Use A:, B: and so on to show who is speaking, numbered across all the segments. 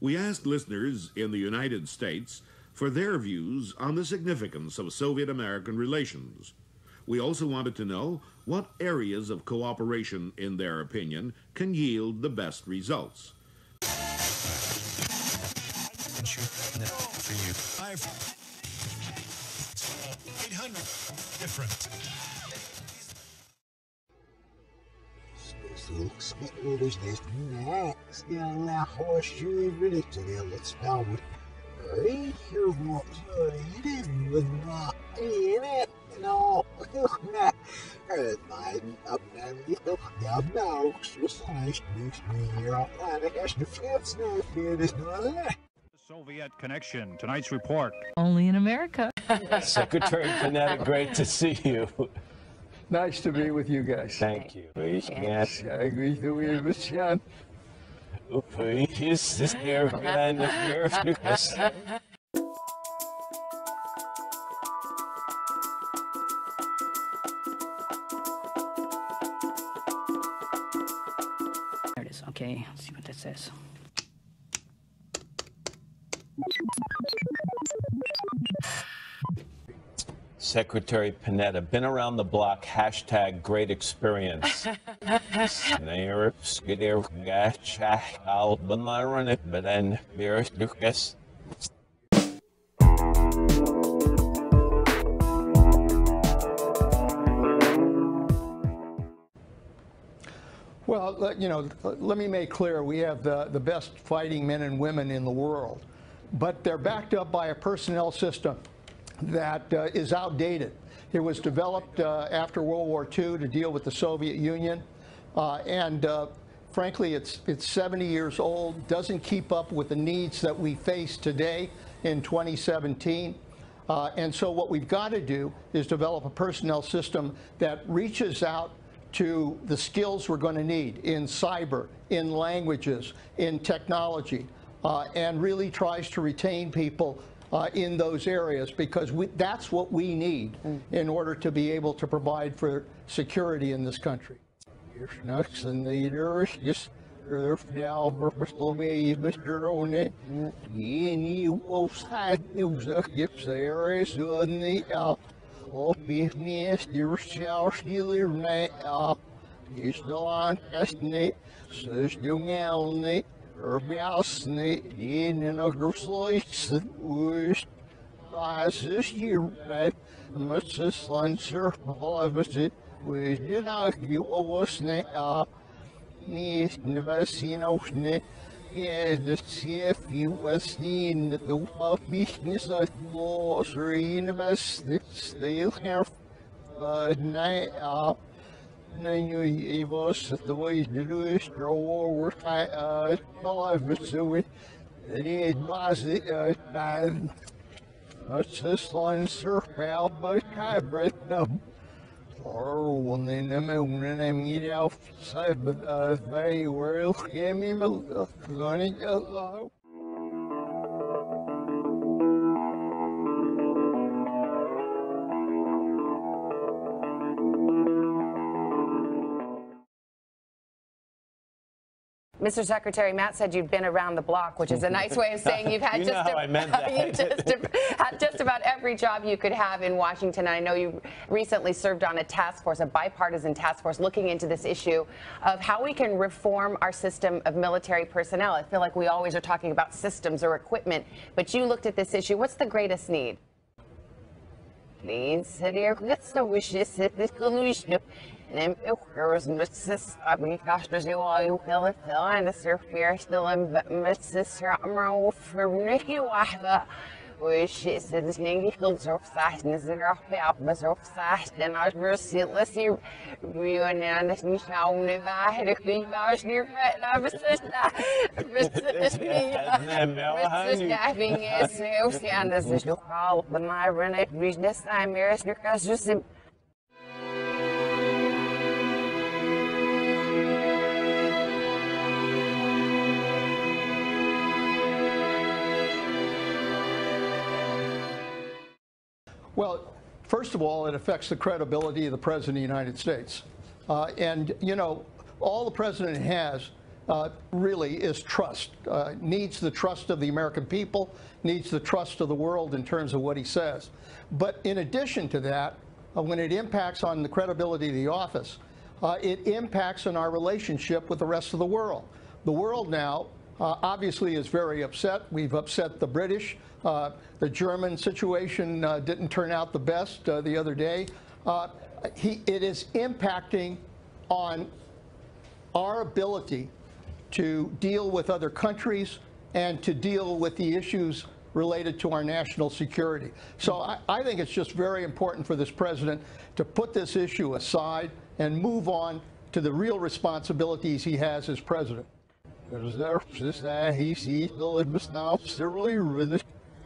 A: We asked listeners in the United States for their views on the significance of Soviet American relations. We also wanted to know what areas of cooperation, in their opinion, can yield the best results.
B: For you. Five, 800 different.
C: Let's now Right here, what it is with my in it. No, Nein, ab dann ja, Maus, was heißt nicht mehr? Eine erste Pflanze, für das Neue.
D: Soviet connection. Tonight's report.
E: Only in America.
F: Secretary Panetta, great to see you.
G: Nice to be with you guys.
F: Thank you. Yes.
G: I agree with you, Sean.
F: Please, this here and Lucas.
E: There it is. Okay, let's see what that says.
F: Secretary Panetta, been around the block, hashtag great experience. Snare, skidder, gacha, I'll be my run it, but then here's Lucas.
G: Well, you know, let me make clear, we have the, the best fighting men and women in the world, but they're backed up by a personnel system that uh, is outdated. It was developed uh, after World War II to deal with the Soviet Union, uh, and uh, frankly, it's, it's 70 years old, doesn't keep up with the needs that we face today in 2017. Uh, and so what we've got to do is develop a personnel system that reaches out to the skills we're going to need in cyber, in languages, in technology, uh, and really tries to retain people uh, in those areas because we, that's what we need in order to be able to provide for security in this country. Snacks and leaders, just now purposely Mr. Onet, any outside news of gips there is the uh, Mister Schauspieler. Is the Erbiasne, in an aggressleaks that was. Basis year, right? Mrs. Lancer, Olivet, we did not give us now. Nis nevasinošne je da se fi vasnin the business of laws or invest still here but now na you evos the way to do is draw over uh five so it it was it uh bad That's just line surf but hybrid number Orwellen emmen emir outside but uh
H: Mr. Secretary, Matt said you've been around the block, which is a nice way of saying you've had
F: You
H: just,
F: how I meant that.
H: you just, had just about every job you could have in Washington. I know you recently served on a task force, a bipartisan task force, looking into this issue of how we can reform our system of military personnel. I feel like we always are talking about systems or equipment, but you looked at this issue. What's the greatest need? Please, here, let's wish this this solution. Nem euros Mrs. Abby Costas you you it fill and the surf fear still in Mrs. Ramro from Nicky Wahda. It said this nigga hills are fast and is the albums are fast and I was see you and then this new sound if I had a clean mouse near fat and I was just uh, Mrs. Uh, Staffing is stand as this new call but my run it reach this time here is
G: Well, first of all, it affects the credibility of the President of the United States. Uh, and, you know, all the President has uh, really is trust. Uh, needs the trust of the American people, needs the trust of the world in terms of what he says. But in addition to that, uh, when it impacts on the credibility of the office, uh, it impacts on our relationship with the rest of the world. The world now uh, obviously is very upset. We've upset the British. Uh, the German situation uh, didn't turn out the best uh, the other day. Uh, he, it is impacting on our ability to deal with other countries and to deal with the issues related to our national security. So I, I think it's just very important for this president to put this issue aside and move on to the real responsibilities he has as president.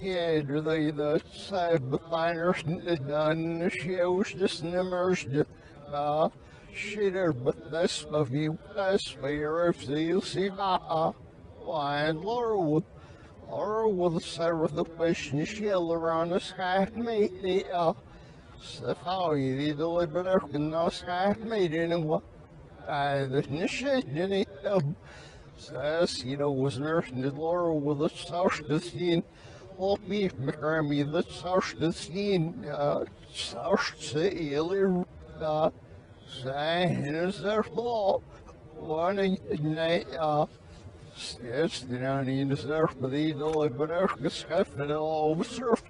C: the the cyberliners done the shows, the snimmers, the uh, shitter, but that's of you, that's where if you see, ah, why, Lord, or with Sarah the question shell around the sky made the uh Safari the in the sky made in what? I the in it um says you know was nursing the Laura with the south the me McCarmy the the city uh saying is their fault one night uh Yes, the down in the surf, but the scuff and all over surf.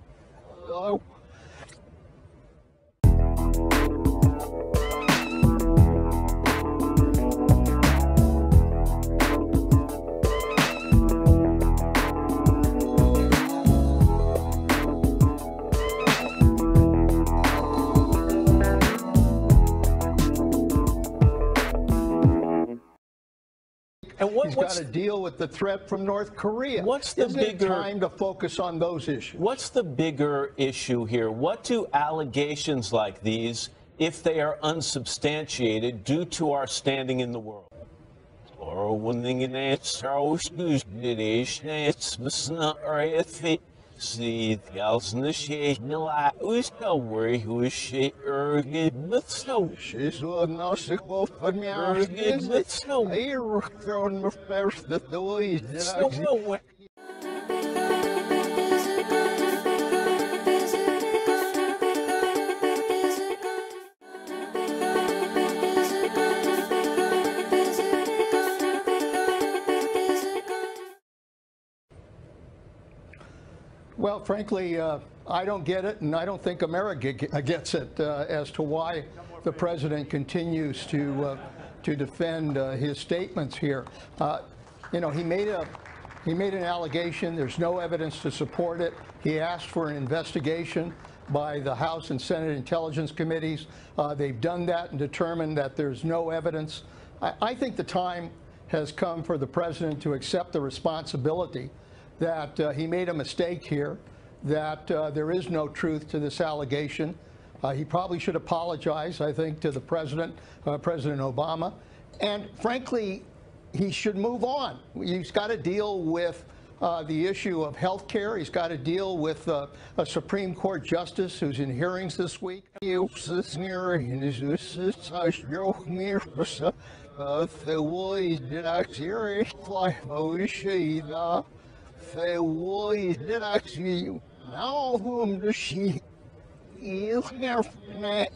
G: Iran's got to deal with the threat from North Korea.
F: What's the
G: Isn't
F: bigger
G: time to focus on those issues?
F: What's the bigger issue here? What do allegations like these, if they are unsubstantiated, do to our standing in the world? Or when they get answer, oh, it's not right see the else in the shade, no, I was not worry who is she ergid with so.
C: She's a nice girl for me,
F: ergid with so.
C: I work on my first, the boys,
F: and
C: I.
G: Well, frankly, uh, I don't get it, and I don't think America gets it uh, as to why the president continues to uh, to defend uh, his statements here. Uh, you know, he made a he made an allegation. There's no evidence to support it. He asked for an investigation by the House and Senate Intelligence Committees. Uh, they've done that and determined that there's no evidence. I, I think the time has come for the president to accept the responsibility that uh, he made a mistake here, that uh, there is no truth to this allegation. Uh, he probably should apologize, I think, to the president, uh, President Obama. And frankly, he should move on. He's got to deal with uh, the issue of health care. He's got to deal with uh, a Supreme Court justice who's in hearings this week.
C: Verwijderactie, nou de zie, heel erg net.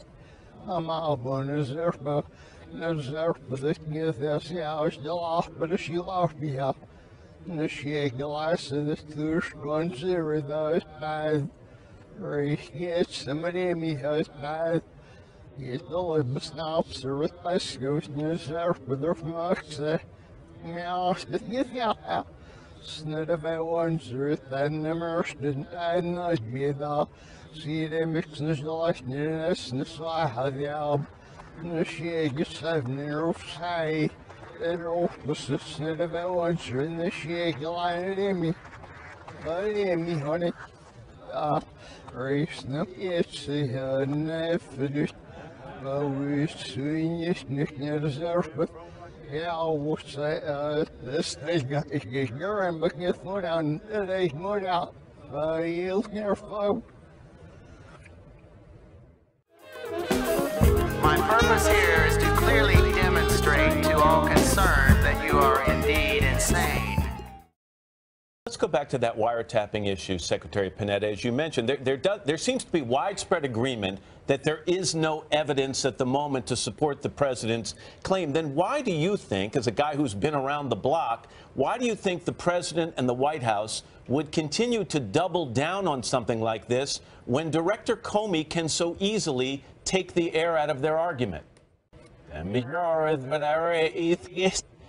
C: Allemaal bonen zeg maar, dan zeg maar dat je versie als de laag, maar dat je laag ja. Dus je glas en de stuur gewoon zeer thuis bij. Rechts en meneer mij thuis bij. Je zal het besnapt, ze wordt bij schoot, nu zeg maar dat mag ze. Ja, dat. But we this nick near the surface. Yeah, I will say, uh, this thing get going, but. Uh, you'll phone.
I: My purpose here is to clearly demonstrate to all concerned that you are insane.
F: Let's go back to that wiretapping issue, Secretary Panetta. As you mentioned, there, there, does, there seems to be widespread agreement that there is no evidence at the moment to support the president's claim. Then why do you think, as a guy who's been around the block, why do you think the president and the White House would continue to double down on something like this when Director Comey can so easily take the air out of their argument?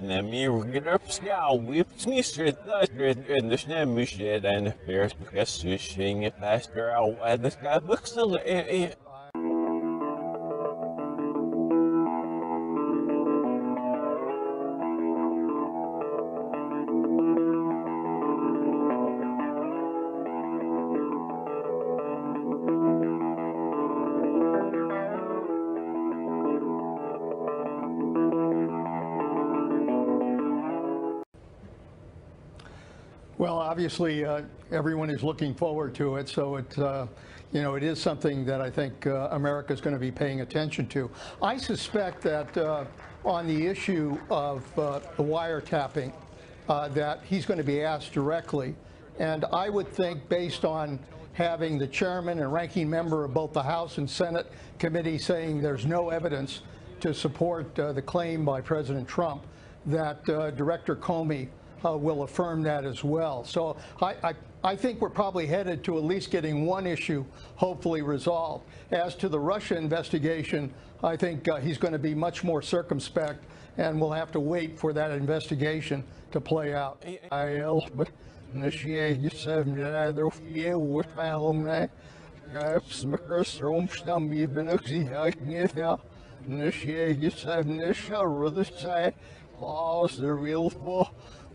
J: Me straight and bears because fishing it faster
G: obviously, uh, everyone is looking forward to it, so it, uh, you know, it is something that I think uh, America is going to be paying attention to. I suspect that uh, on the issue of uh, the wiretapping, uh, that he's going to be asked directly, and I would think, based on having the chairman and ranking member of both the House and Senate committee saying there's no evidence to support the claim by President Trump, that Director Comey uh, will affirm that as well. So I, I, I, think we're probably headed to at least getting one issue hopefully resolved. As to the Russia investigation, I think uh, he's going to be much more circumspect and we'll have to wait for that investigation to play out.
C: Laws the real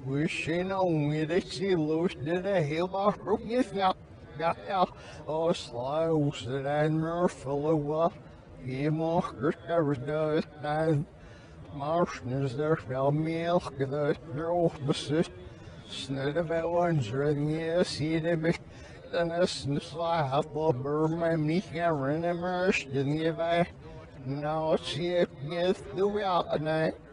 C: Wishing on me they see loose did a hill off if now out or slows that admiral full of he mockers ever does and Martians there fell milk the the snid of it ones ring yes see the big den essen slaap op mijn niet gaan rennen maar stin je bij nou zie ik niet doe wel nee You'll save in a if I strail the fuck we see now. But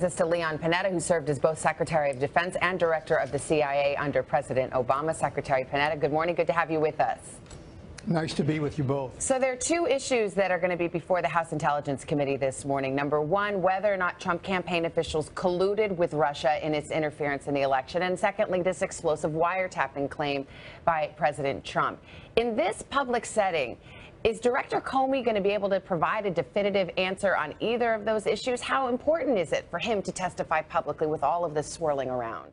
H: Brings us to Leon Panetta, who served as both Secretary of Defense and Director of the CIA under President Obama. Secretary Panetta, good morning. Good to have you with us.
G: Nice to be with you both.
H: So there are two issues that are going to be before the House Intelligence Committee this morning. Number one, whether or not Trump campaign officials colluded with Russia in its interference in the election. And secondly, this explosive wiretapping claim by President Trump. In this public setting, is Director Comey going to be able to provide a definitive answer on either of those issues? How important is it for him to testify publicly with all of this swirling around?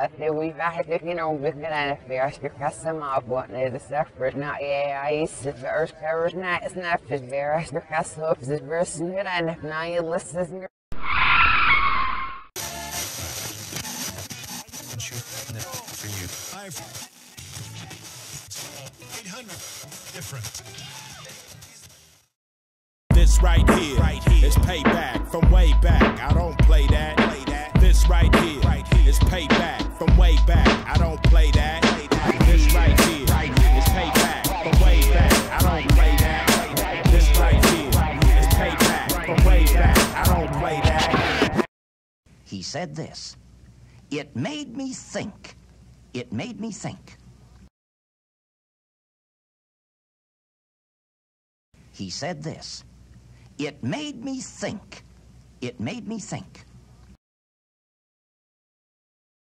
H: city the mix the last the side of flippy vinegar as we shit we screw this
C: we still be a bitch
H: that we back you know looking at if there's your custom of what it is separate not yeah I used to first covers not it's not for there your custom of the verse and if now you listen
B: And shoot for you. I've 800 different.
K: This right here, right here is payback from way back. I don't play that. Play that. This right here, right here is payback from way back. I don't play that. This right here is payback from way back. I don't play that. This right here is payback from way back. I don't play that.
L: He said this It made me think. It made me think. He said this It made me think. It made me think.